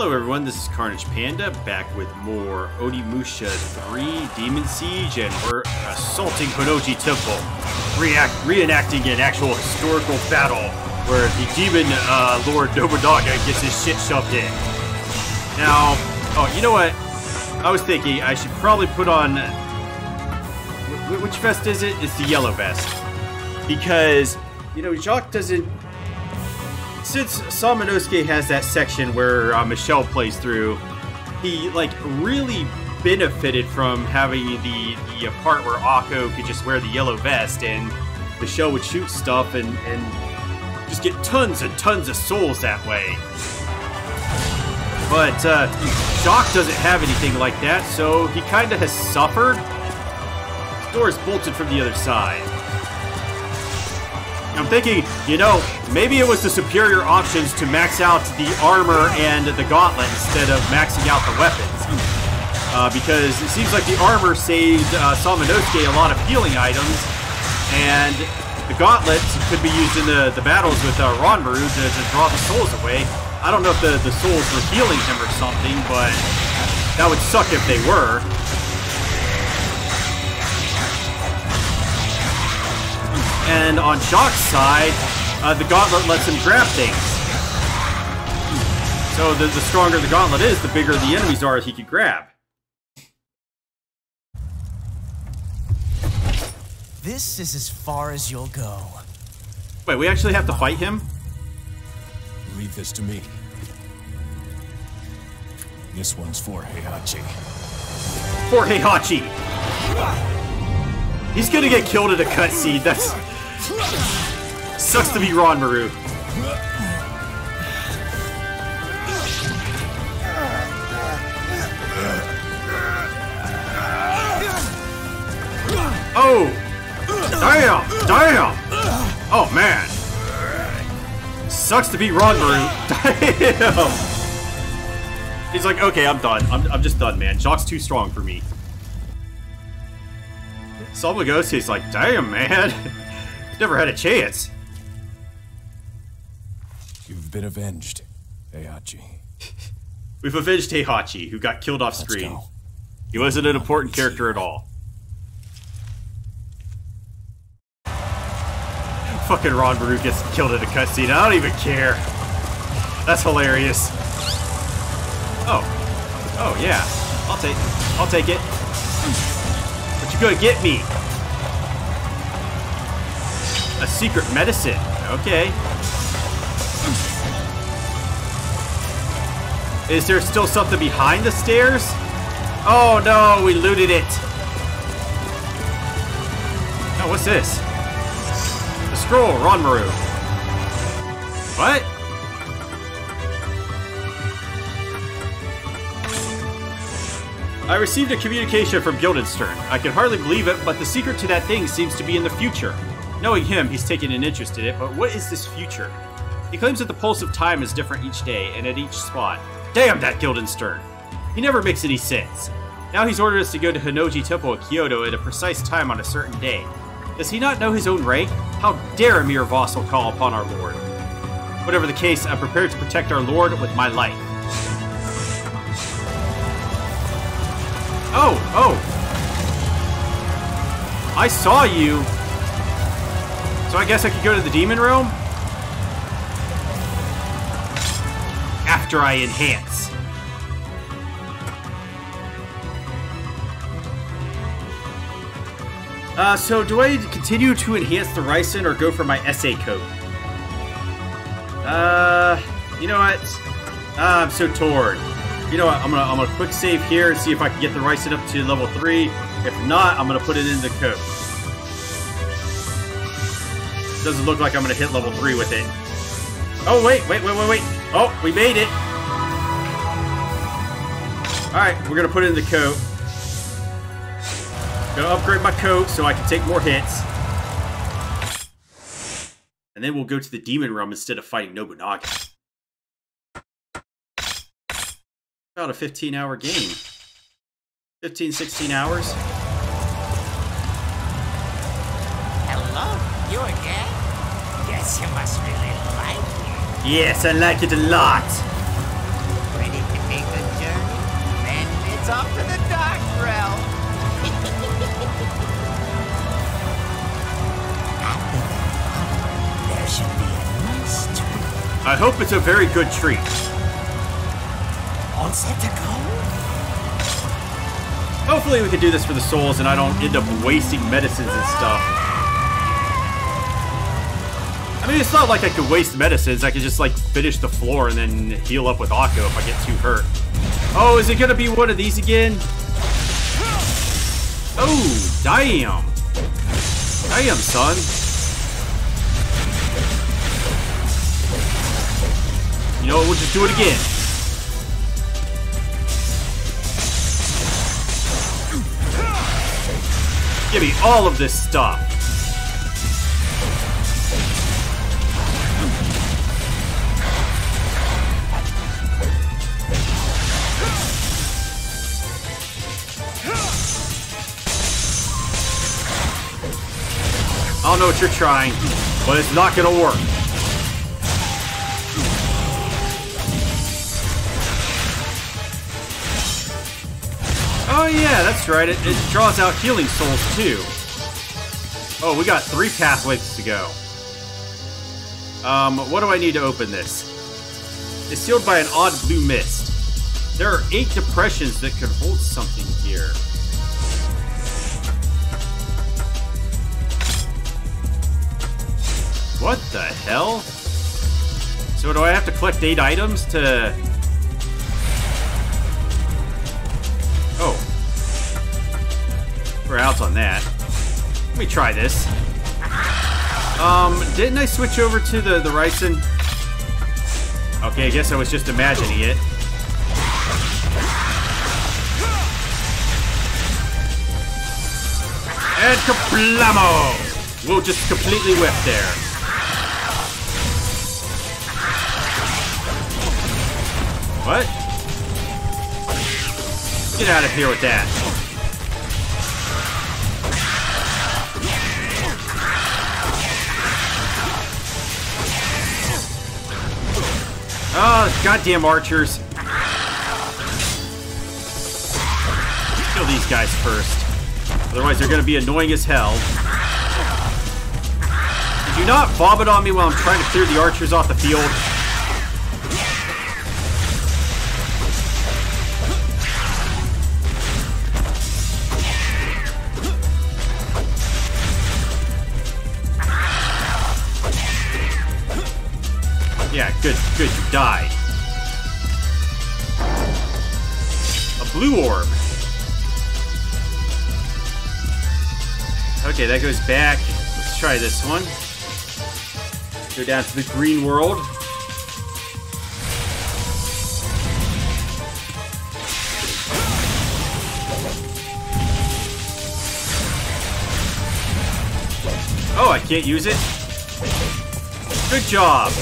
Hello everyone, this is Carnage Panda, back with more Onimusha 3 Demon Siege, and we're assaulting Honnouji Temple, react reenacting an actual historical battle where the demon uh, Lord Nobunaga gets his shit shoved in. Now, oh, you know what? I was thinking I should probably put on... Which vest is it? It's the yellow vest. Because, you know, Jacques doesn't since Samanosuke has that section where uh, Michelle plays through, he like really benefited from having the the part where Ako could just wear the yellow vest and Michelle would shoot stuff and and just get tons and tons of souls that way. But uh, doesn't have anything like that, so he kind of has suffered. His door is bolted from the other side. I'm thinking, you know, maybe it was the superior options to max out the armor and the gauntlet instead of maxing out the weapons. Uh, because it seems like the armor saved uh, a lot of healing items, and the gauntlet could be used in the, the battles with uh, Ranmaru to, to draw the souls away. I don't know if the, the souls were healing him or something, but that would suck if they were. And on Jacques' side, uh, the gauntlet lets him grab things. So the, the stronger the gauntlet is, the bigger the enemies are he could grab. This is as far as you'll go. Wait, we actually have to fight him? Leave this to me. This one's for Heihachi. For Heihachi! He's gonna get killed in a cutscene, that's... Sucks to be Ranmaru. Oh! Damn! Damn! Oh, man! Sucks to be Ranmaru. Damn! He's like, okay, I'm done. I'm, I'm just done, man. Jacques too strong for me. Samanosuke's like, damn, man. Never had a chance. You've been avenged, Heihachi. We've avenged Heihachi, who got killed off screen. go. He wasn't an important character at all. Fucking Ranmaru gets killed in a cutscene. I don't even care. That's hilarious. Oh. Oh, yeah. I'll take I'll take it. But you're gonna get me? A secret medicine. Okay. Is there still something behind the stairs? Oh no, we looted it. Oh, what's this? A scroll, Ranmaru. What? I received a communication from Guildenstern. I can hardly believe it, but the secret to that thing seems to be in the future. Knowing him, he's taken an interest in it, but what is this future? He claims that the pulse of time is different each day and at each spot. Damn that Guildenstern! He never makes any sense. Now he's ordered us to go to Honnouji Temple at Kyoto at a precise time on a certain day. Does he not know his own rank? How dare a mere vassal call upon our lord? Whatever the case, I'm prepared to protect our lord with my life. Oh, oh! I saw you! So I guess I could go to the demon realm? After I enhance. Uh, so do I continue to enhance the Ryzen or go for my SA coat? Uh, you know what? Ah, I'm so torn. You know what? I'm gonna I'm gonna quick save here and see if I can get the Ryzen up to level three. If not, I'm gonna put it in the coat. Doesn't look like I'm gonna hit level three with it. Oh wait, wait, wait, wait, wait! Oh, we made it. All right, we're gonna put it in the coat. Gonna upgrade my coat so I can take more hits. And then we'll go to the demon realm instead of fighting Nobunaga. About a 15 hour game. 15, 16 hours. Yes, I like it a lot. Ready to make the journey? Then it's off to the dark realm. After there should be a nice treat. I hope it's a very good treat. All set to go? Hopefully we can do this for the souls and I don't end up wasting medicines and stuff. I mean, it's not like I could waste medicines. I could just, like, finish the floor and then heal up with Ako if I get too hurt. Oh, is it gonna be one of these again? Oh, damn. Damn, son. You know what, we'll just do it again. Give me all of this stuff. Don't know what you're trying, but it's not gonna work. Oh yeah, that's right. It, it draws out healing souls too. Oh, we got three pathways to go. Um, what do I need to open this? It's sealed by an odd blue mist. There are eight depressions that could hold something here. What the hell? So do I have to collect eight items to... Oh. We're out on that. Let me try this. Um, didn't I switch over to the, the Ryzen? Okay, I guess I was just imagining it. And kablamo! We'll just completely whip there. Get out of here with that. Oh, goddamn archers. Kill these guys first. Otherwise, they're gonna be annoying as hell. You not vomit on me while I'm trying to clear the archers off the field? Died. A blue orb. Okay, that goes back. Let's try this one. Go down to the green world. Oh, I can't use it? Good job.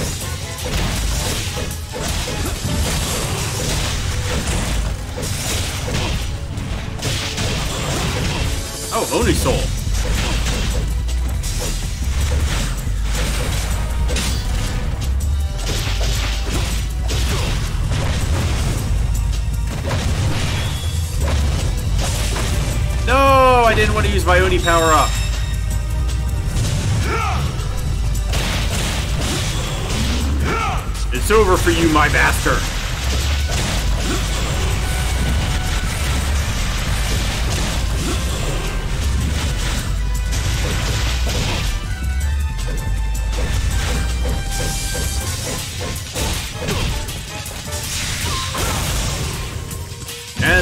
Oh, Soul. No, I didn't want to use my Oni power up. It's over for you, my master.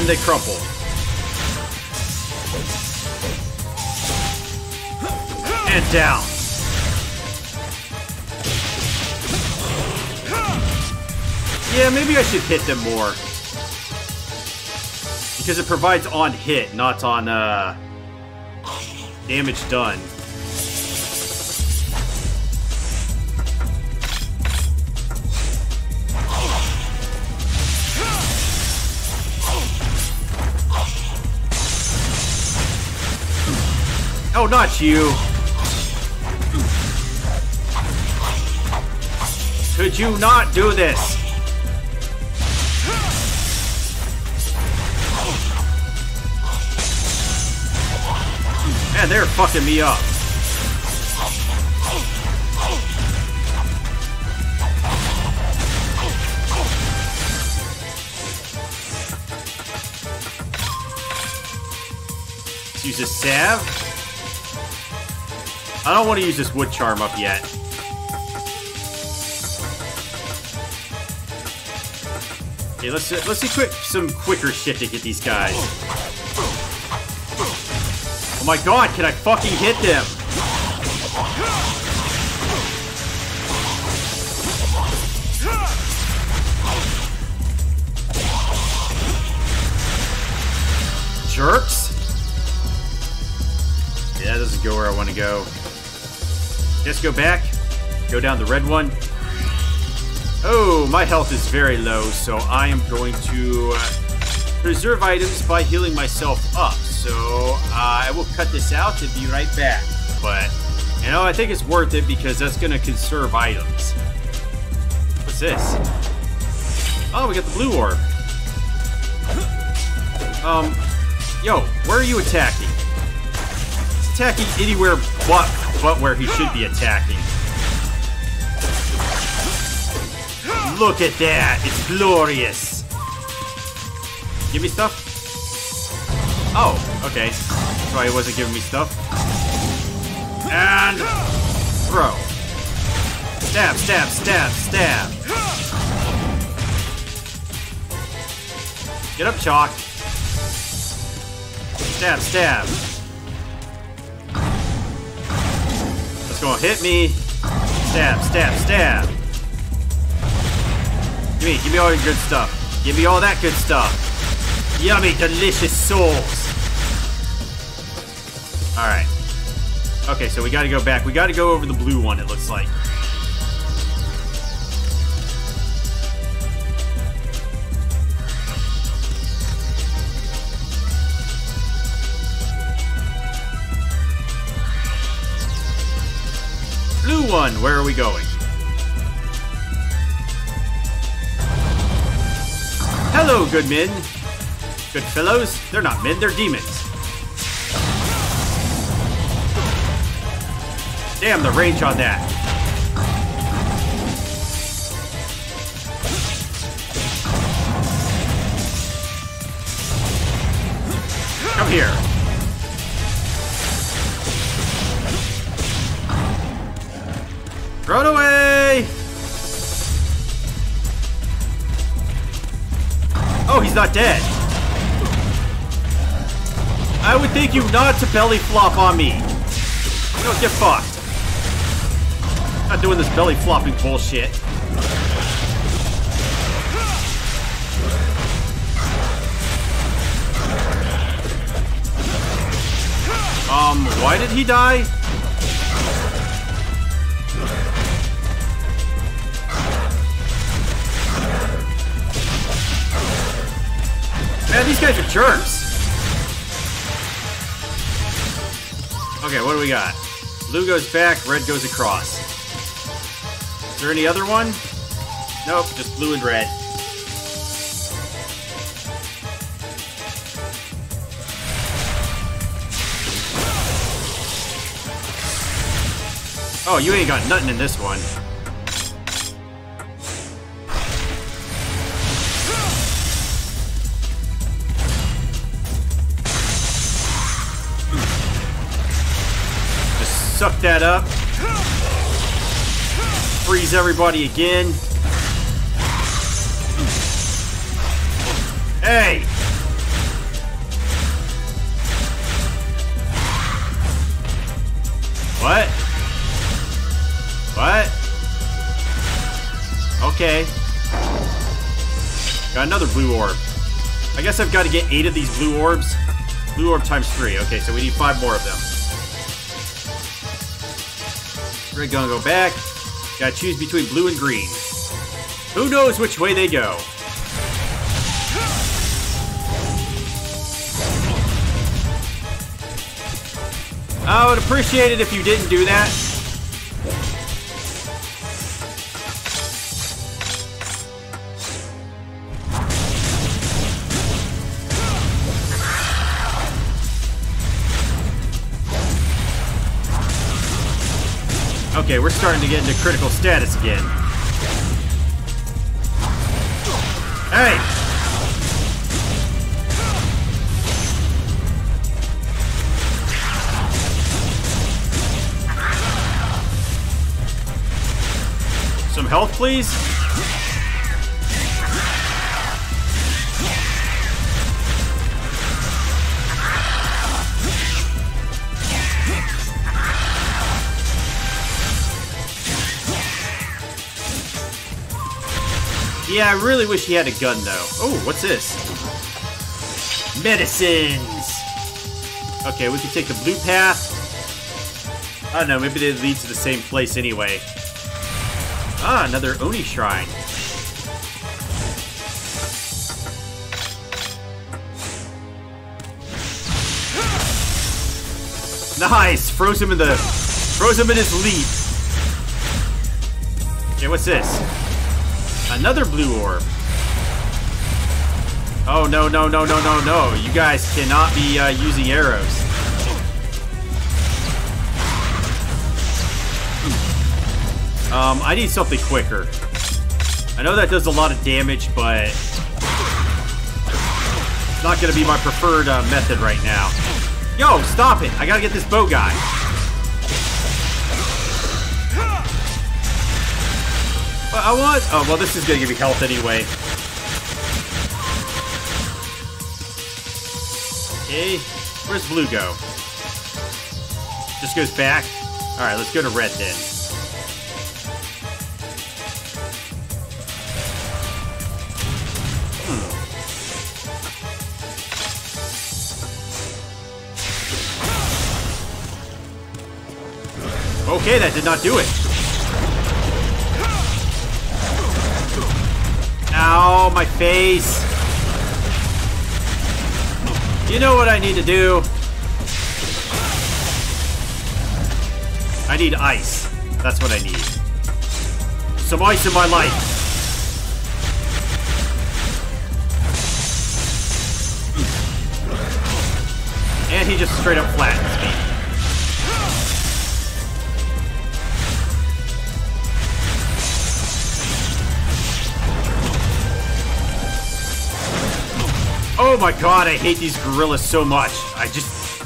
And they crumple. And down. Yeah, maybe I should hit them more. Because it provides on hit, not on uh, damage done. Oh, not you. Could you not do this? Man, they're fucking me up. Let's use a salve. I don't want to use this wood charm up yet. Okay, let's uh, let's equip some quicker shit to get these guys. Oh my god, can I fucking hit them? Jerks? Yeah, that doesn't go where I want to go. Just go back. Go down the red one. Oh, my health is very low, so I am going to uh, preserve items by healing myself up. So uh, I will cut this out and be right back. But, you know, I think it's worth it because that's going to conserve items. What's this? Oh, we got the blue orb. Um, yo, where are you attacking? He's attacking anywhere but, but where he should be attacking. Look at that! It's glorious! Give me stuff? Oh, okay. That's why he wasn't giving me stuff. And... Throw. Stab, stab, stab, stab. Get up, Chalk. Stab, stab. Let's go. Hit me. Stab, stab, stab. Give me, give me all your good stuff. Give me all that good stuff. Yummy, delicious souls. Alright. Okay, so we gotta go back. We gotta go over the blue one, it looks like. One, where are we going? Hello, good men. Good fellows. They're not men, they're demons. Damn the range on that. Come here. It away! Oh, he's not dead. I would think you not to belly flop on me. No, get fucked. Not doing this belly flopping bullshit. Um, why did he die? Man, these guys are jerks. Okay, what do we got? Blue goes back, red goes across. Is there any other one? Nope, just blue and red. Oh, you ain't got nothing in this one. Suck that up. Freeze everybody again. Hey! What? What? Okay. Got another blue orb. I guess I've got to get eight of these blue orbs. Blue orb times three. Okay, so we need five more of them. We're gonna go back. Gotta choose between blue and green. Who knows which way they go? I would appreciate it if you didn't do that. starting to get into critical status again. Hey! Some health, please? Yeah, I really wish he had a gun, though. Oh, what's this? Medicines! Okay, we can take the blue path. I don't know, maybe they lead to the same place anyway. Ah, another Oni shrine. Nice! Froze him in the... Froze him in his leap. Okay, what's this? Another blue orb. Oh, no, no, no, no, no, no. You guys cannot be uh, using arrows. Um, I need something quicker. I know that does a lot of damage, but... It's not going to be my preferred uh, method right now. Yo, stop it! I gotta get this boat guy. I want... Oh, well, this is gonna give me health anyway. Okay, where's blue go? Just goes back? Alright, let's go to red then. Hmm. Okay, that did not do it. Ow, my face. You know what I need to do? I need ice. That's what I need. Some ice in my life. And he just straight up flattens Oh my god, I hate these gorillas so much. I just...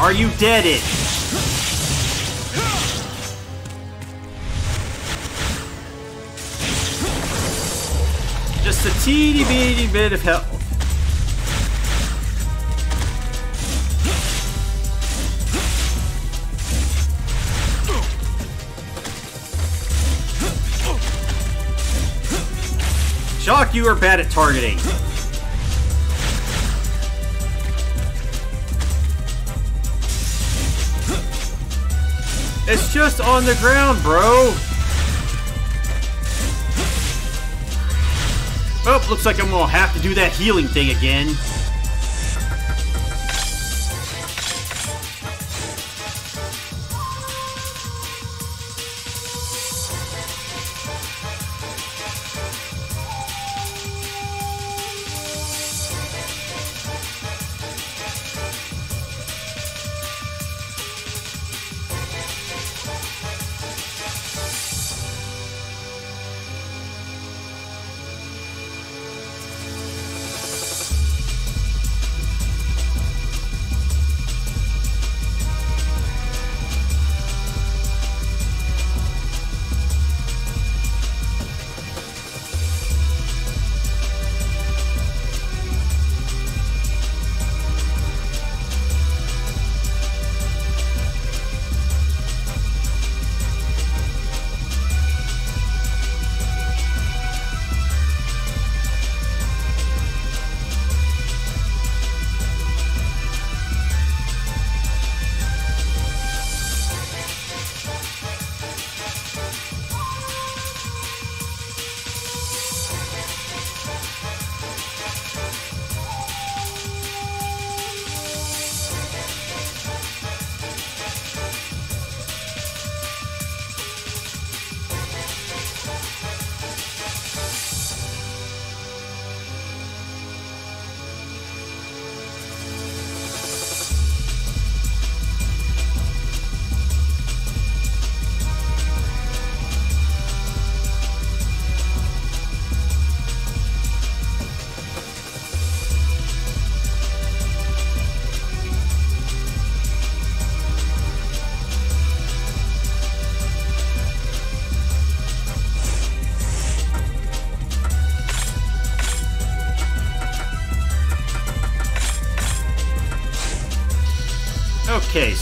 Are you dead it? Just a teeny bitty bit of help. Shock, you are bad at targeting. It's just on the ground, bro. Oh, looks like I'm gonna have to do that healing thing again.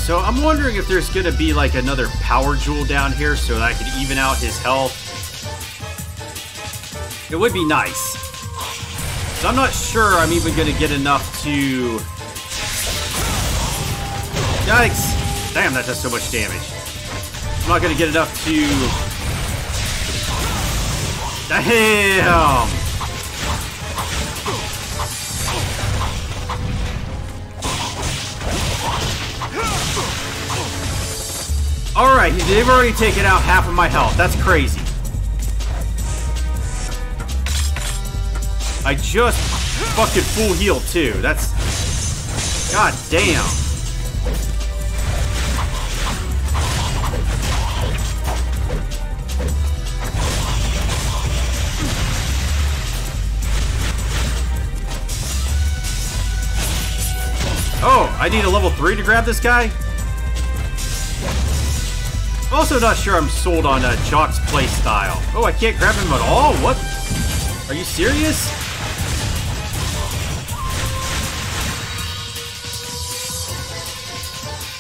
So I'm wondering if there's gonna be like another power jewel down here so that I could even out his health. It would be nice. So I'm not sure I'm even gonna get enough to... Yikes! Damn, that does so much damage. I'm not gonna get enough to... Damn! Alright, they've already taken out half of my health. That's crazy. I just fucking full heal too. That's... God damn. Oh, I need a level 3 to grab this guy? I'm also not sure I'm sold on uh, Jock's playstyle. Oh, I can't grab him at all? What? Are you serious?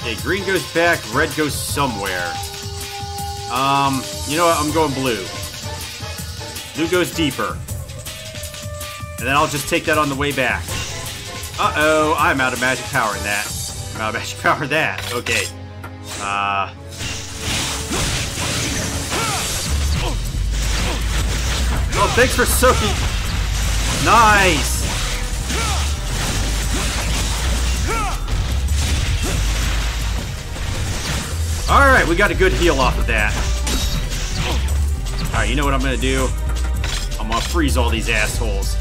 Okay, green goes back, red goes somewhere. Um, you know what? I'm going blue. Blue goes deeper. And then I'll just take that on the way back. Uh-oh, I'm out of magic power in that. I'm out of magic power in that. Okay. Uh... Oh, thanks for soaking. Nice. Alright, we got a good heal off of that. Alright, you know what I'm gonna do? I'm gonna freeze all these assholes.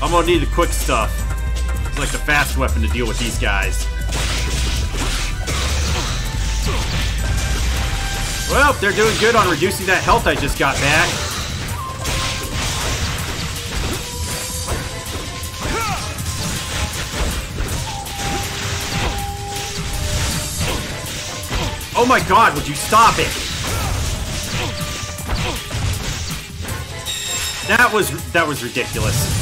I'm gonna need the quick stuff. It's like the fast weapon to deal with these guys. Well, they're doing good on reducing that health I just got back. Oh my god, would you stop it? That was that was ridiculous.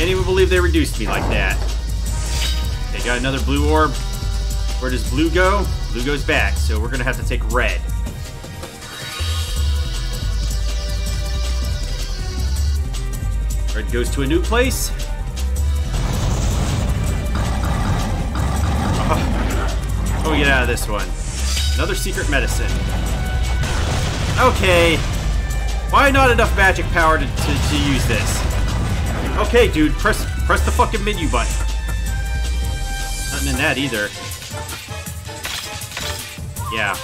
Can't even believe they reduced me like that. They got another blue orb. Where does blue go? Blue goes back, so we're gonna have to take red. Red goes to a new place. Oh, oh we get out of this one. Another secret medicine. Okay. Why not enough magic power to, to, to use this? Okay, dude, press press the fucking menu button. Nothing in that either. Yeah.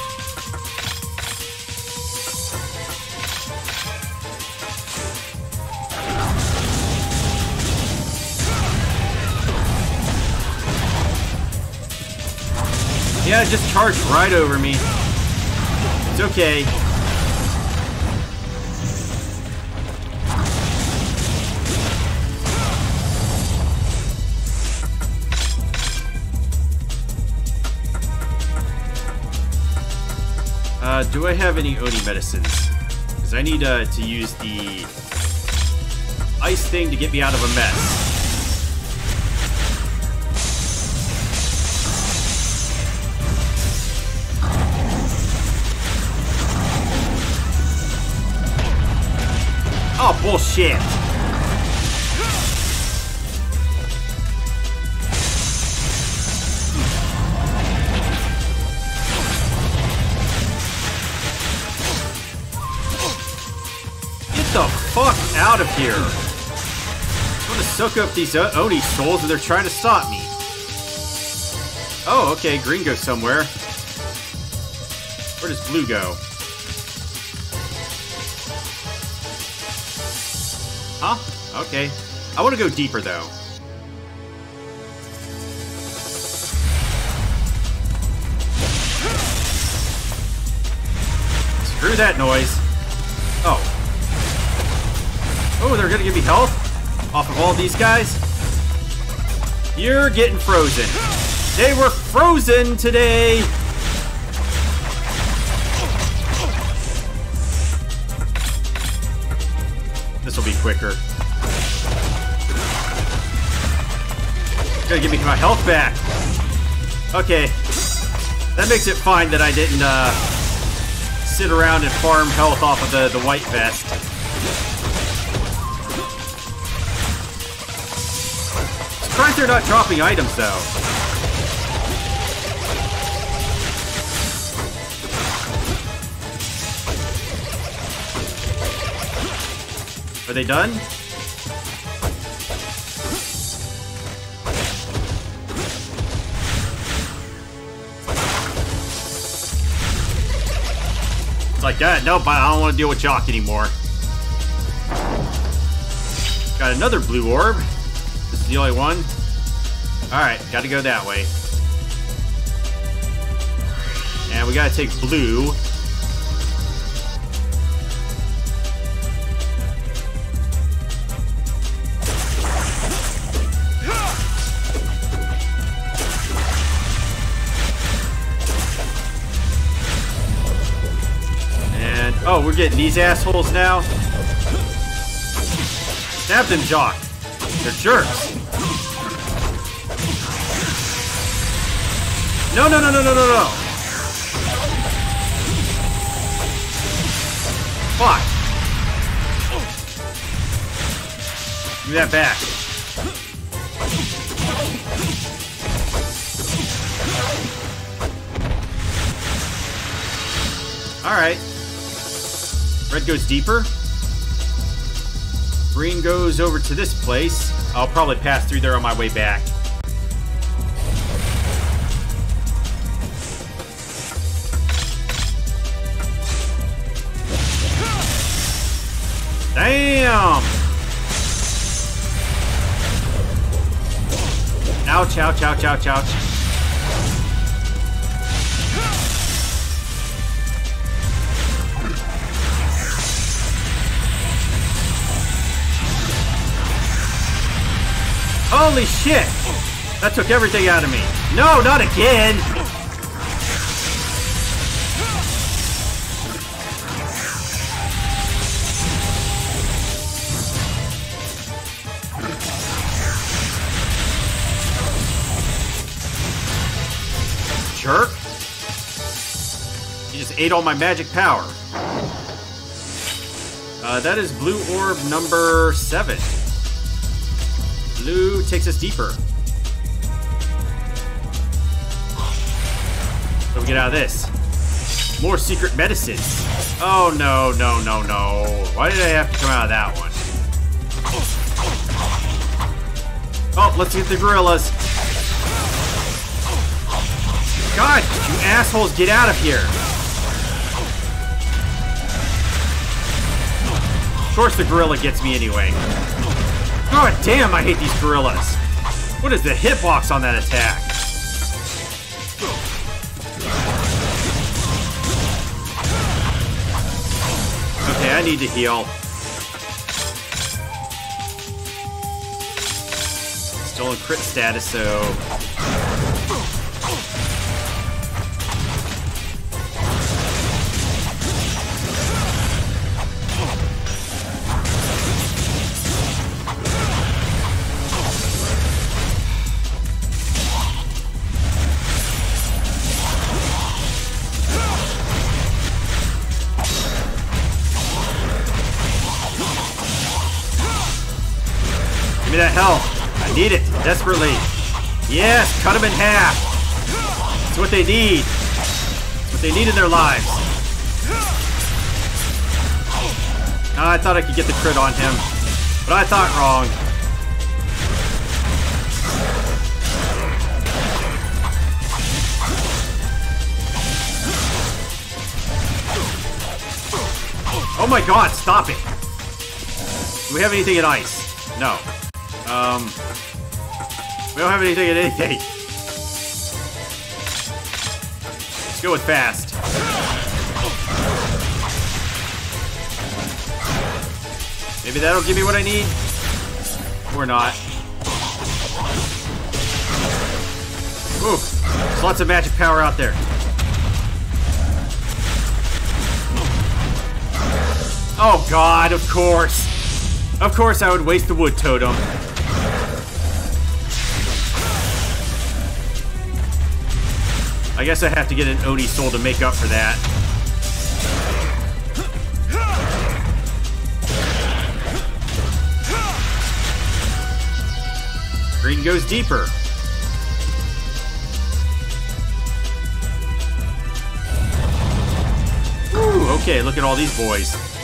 Yeah, just charged right over me. It's okay. Uh, do I have any Oni medicines? Because I need uh, to use the ice thing to get me out of a mess. Oh, bullshit! Fuck out of here! I'm gonna soak up these uh, Oni souls and they're trying to stop me. Oh, okay, green goes somewhere. Where does blue go? Huh? Okay. I want to go deeper, though. Screw that noise. Oh, they're gonna give me health? Off of all these guys? You're getting frozen. They were frozen today! This will be quicker. Gonna give me my health back. Okay. That makes it fine that I didn't uh, sit around and farm health off of the, the white vest. Surprised they're not dropping items though. Are they done? It's like, uh, nope, I don't want to deal with Jock anymore. Got another blue orb. The only one. Alright, gotta go that way. And we gotta take blue. And, oh, we're getting these assholes now? Snap them, Jock. They're jerks. No, no, no, no, no, no, no. Fuck. Give me that back. Alright. Red goes deeper. Green goes over to this place. I'll probably pass through there on my way back. Damn! Ouch, ouch, ouch, ouch, ouch. Holy shit! That took everything out of me. No, not again! Ate all my magic power. Uh, that is blue orb number seven. Blue takes us deeper. Do we get out of this? More secret medicines. Oh, no, no, no, no. Why did I have to come out of that one? Oh, let's get the gorillas. God, you assholes, get out of here. Course the gorilla gets me anyway. God damn, I hate these gorillas. What is the hitbox on that attack? Okay, I need to heal. Still in crit status, so... Give me that health. I need it desperately. Yes, cut them in half. That's what they need. That's what they need in their lives. Ah, I thought I could get the crit on him, but I thought wrong. Oh my god, stop it! Do we have anything in ice? No. Um, we don't have anything in anything. Let's go with fast. Maybe that'll give me what I need? Or not. Ooh, there's lots of magic power out there. Oh god, of course. Of course I would waste the wood totem. I guess I have to get an Oni soul to make up for that. Green goes deeper. Ooh, okay, look at all these boys.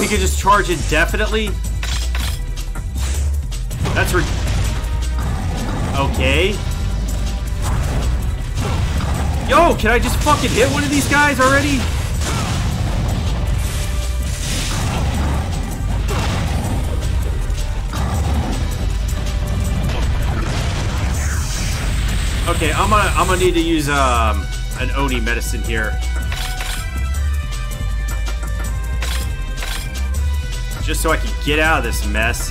He could just charge indefinitely? That's re- Okay. Yo, can I just fucking hit one of these guys already? Okay, I'm gonna I'm gonna need to use um an Oni medicine here. Just so I can get out of this mess.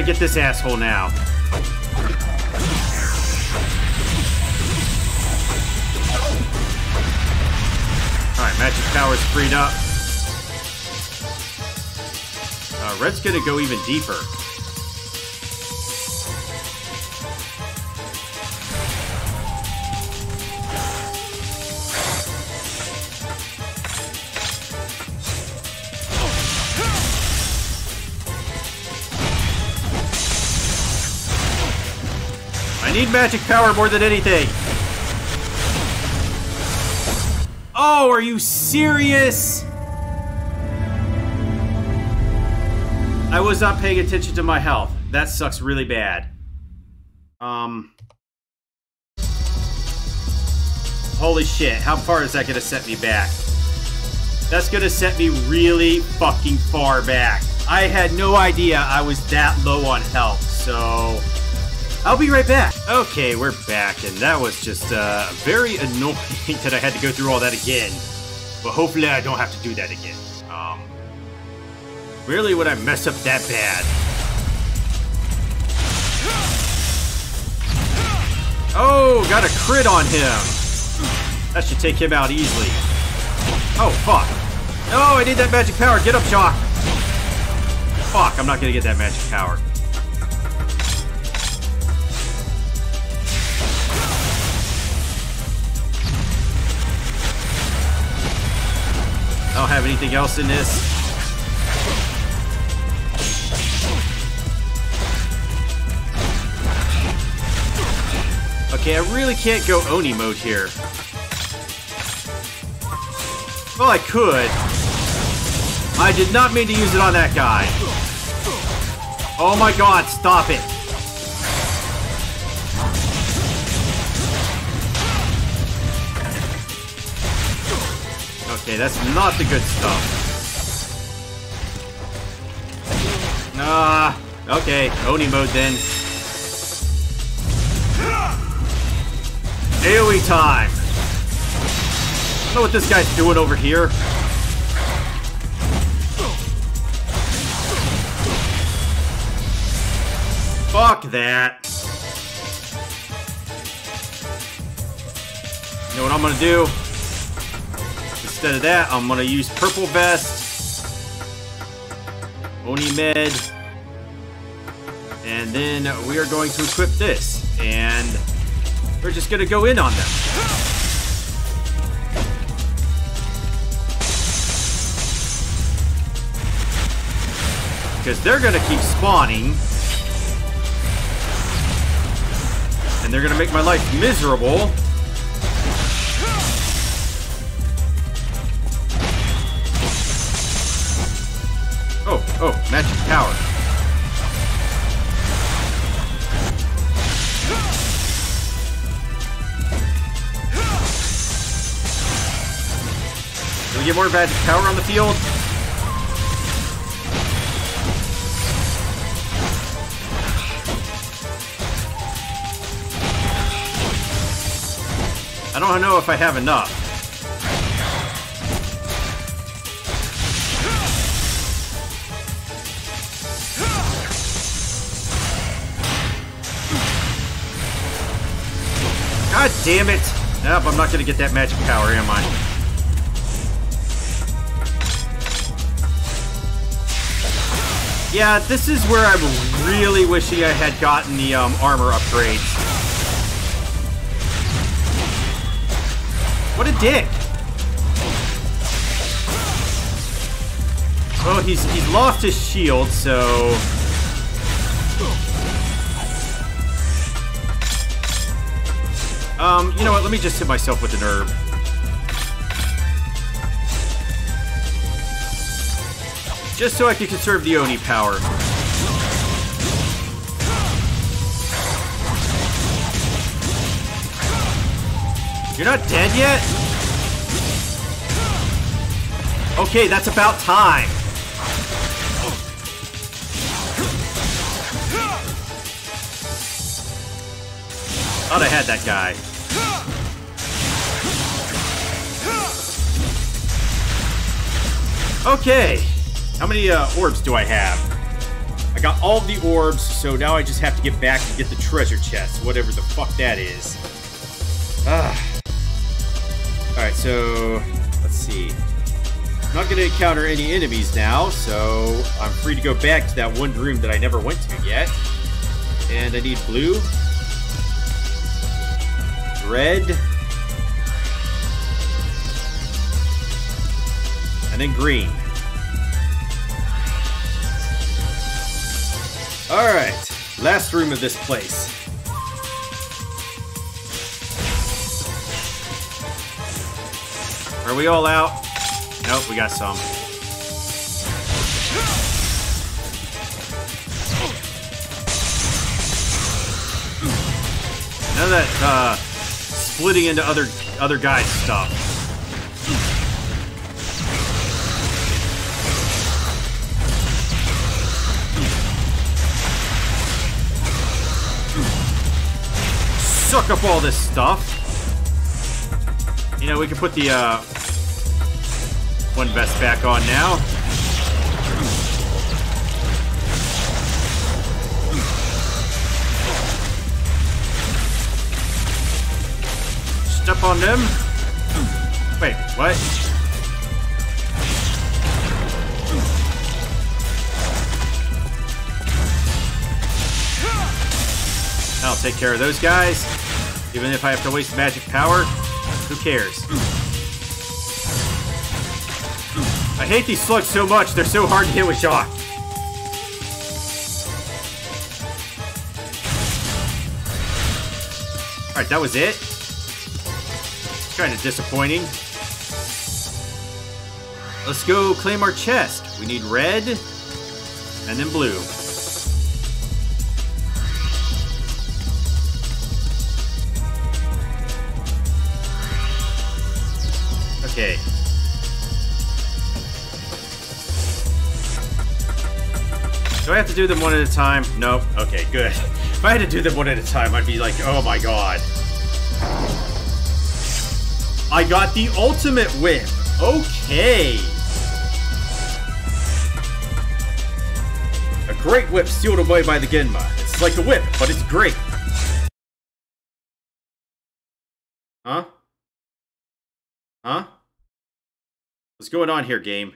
Gotta get this asshole now. Alright, magic power's freed up. Uh, Red's gonna go even deeper. I need magic power more than anything. Oh, are you serious? I was not paying attention to my health. That sucks really bad. Um. Holy shit, how far is that gonna set me back? That's gonna set me really fucking far back. I had no idea I was that low on health, so. I'll be right back. Okay, we're back, and that was just uh, very annoying that I had to go through all that again. But hopefully I don't have to do that again. Um, would I mess up that bad. Oh, got a crit on him. That should take him out easily. Oh, fuck. Oh, I need that magic power. Get up, Chalk. Fuck, I'm not gonna get that magic power. I don't have anything else in this. Okay, I really can't go Oni mode here. Well, I could. I did not mean to use it on that guy. Oh my god, stop it. Okay, that's not the good stuff. Ah, okay, Oni mode then. AoE time! I don't know what this guy's doing over here. Fuck that. You know what I'm gonna do? Instead of that, I'm gonna use purple vest, Oni med, and then we are going to equip this, and we're just gonna go in on them. Because they're gonna keep spawning. And they're gonna make my life miserable. Oh, magic power. Can we get more magic power on the field? I don't know if I have enough. Damn it! Nope, I'm not gonna get that magic power, am I? Yeah, this is where I'm really wishing I had gotten the um, armor upgrades. What a dick! Oh, he's he's lost his shield, so Um, you know what? Let me just hit myself with an herb. Just so I can conserve the Oni power. You're not dead yet? Okay, that's about time. Thought I had that guy. Okay. How many uh, orbs do I have? I got all the orbs, so now I just have to get back and get the treasure chest, whatever the fuck that is. Ah. Alright, so let's see. I'm not gonna encounter any enemies now, so I'm free to go back to that one room that I never went to yet. And I need blue, red, and then green. Alright, last room of this place. Are we all out? Nope, we got some. None of that uh, splitting into other other guys stuff. Suck up all this stuff. You know, we can put the uh, one vest back on now. Step on them. Wait, what? Take care of those guys. Even if I have to waste magic power, who cares? I hate these slugs so much, they're so hard to hit with shock. Alright, that was it? Kind of disappointing. Let's go claim our chest. We need red and then blue. Okay. Do I have to do them one at a time? Nope. Okay, good. If I had to do them one at a time, I'd be like, oh my god. I got the ultimate whip. Okay. A great Whip sealed away by the Genma. It's like the whip, but it's great. Going on here, game?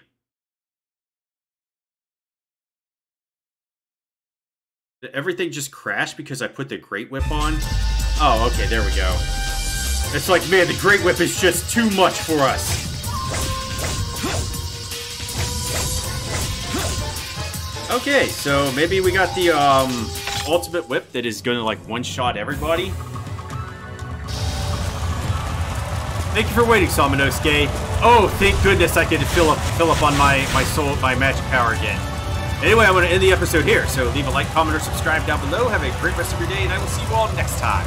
Did everything just crash because I put the Great Whip on? Oh, okay, there we go. It's like, man, the Great Whip is just too much for us. Okay, so maybe we got the um, ultimate whip that is gonna like one-shot everybody. Thank you for waiting, Samanosuke. Oh, thank goodness I could fill up fill up on my my soul my magic power again. Anyway, I'm gonna end the episode here. So leave a like, comment, or subscribe down below. Have a great rest of your day, and I will see you all next time.